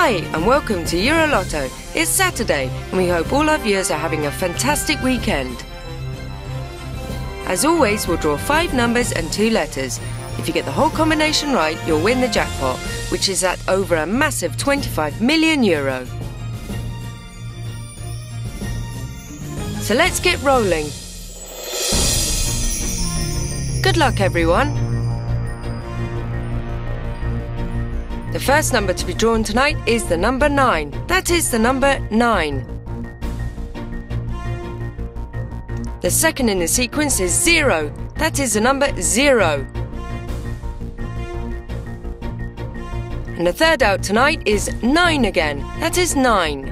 Hi, and welcome to Eurolotto. It's Saturday, and we hope all our viewers are having a fantastic weekend. As always, we'll draw five numbers and two letters. If you get the whole combination right, you'll win the jackpot, which is at over a massive 25 million euro. So let's get rolling. Good luck, everyone. The first number to be drawn tonight is the number 9. That is the number 9. The second in the sequence is 0. That is the number 0. And the third out tonight is 9 again. That is 9.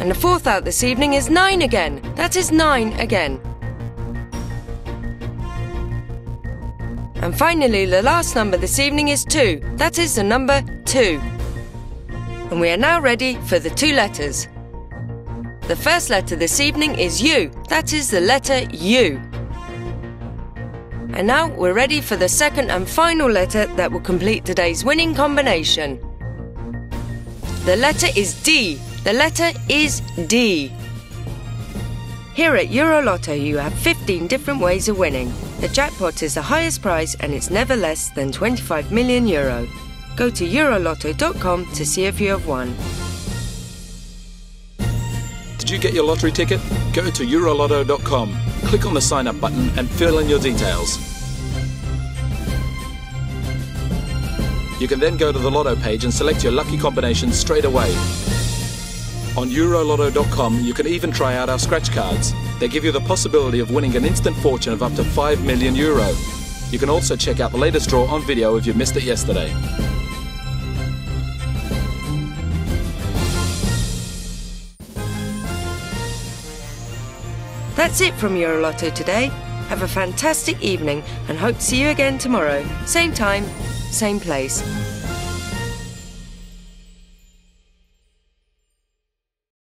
And the fourth out this evening is 9 again. That is 9 again. And finally, the last number this evening is 2. That is the number 2. And we are now ready for the two letters. The first letter this evening is U. That is the letter U. And now we're ready for the second and final letter that will complete today's winning combination. The letter is D. The letter is D. Here at Eurolotto, you have 15 different ways of winning. The jackpot is the highest prize and it's never less than 25 million euro. Go to Eurolotto.com to see if you have won. Did you get your lottery ticket? Go to Eurolotto.com, click on the sign up button and fill in your details. You can then go to the Lotto page and select your lucky combination straight away. On Eurolotto.com, you can even try out our scratch cards. They give you the possibility of winning an instant fortune of up to 5 million euro. You can also check out the latest draw on video if you missed it yesterday. That's it from Eurolotto today. Have a fantastic evening and hope to see you again tomorrow. Same time, same place.